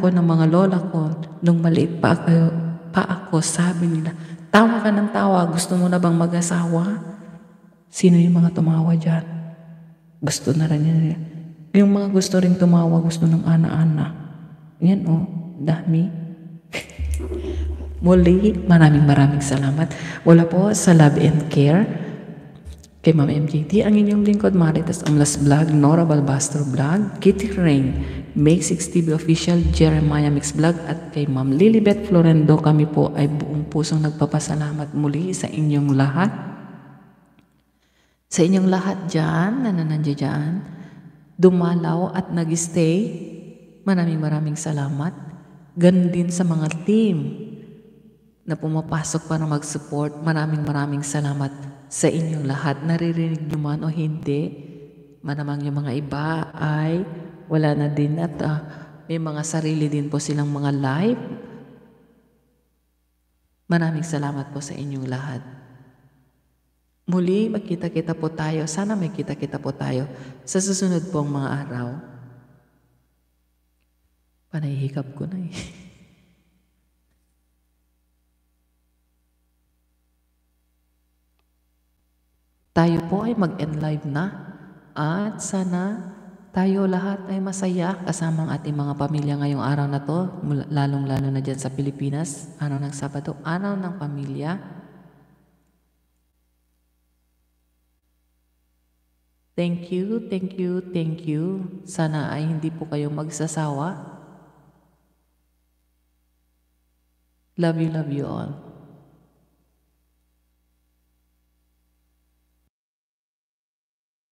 naalala ko ng mga lola ko, nung maliit pa ako, pa ako sabi nila, tawa ka ng tawa, gusto mo na bang mag-asawa? Sino yung mga tumawa dyan? Gusto na rin nila. Yung mga gusto rin tumawa, gusto ng ana-ana. Yan oh, dami. Muli, maraming maraming salamat. Wala po sa Love and Care kay Ma'am MJT, ang inyong lingkod, Maritas Amlas Vlog, Nora Balbastro Vlog, Kitty Rain, Make 6 TV Official, Jeremiah Mix Vlog, at kay Ma'am Lilibet Florendo, kami po ay buong pusong nagpapasalamat muli sa inyong lahat. Sa inyong lahat dyan, na nandiyan dyan, dumalaw at nag-stay, maraming maraming salamat. Ganon din sa mga team na pumapasok para mag-support. Maraming maraming salamat sa inyong lahat. Naririnig nyo man o hindi, manamang yung mga iba ay wala na din at ah, may mga sarili din po silang mga live. Maraming salamat po sa inyong lahat. Muli, magkita-kita po tayo. Sana may kita-kita po tayo sa susunod pong mga araw. Panahihikap ko na eh. Tayo po ay mag-end live na at sana tayo lahat ay masaya kasama ang ating mga pamilya ngayong araw na to, lalong-lalo na dyan sa Pilipinas, araw ng Sabado, araw ng pamilya. Thank you, thank you, thank you. Sana ay hindi po kayo magsasawa. Love you, love you all.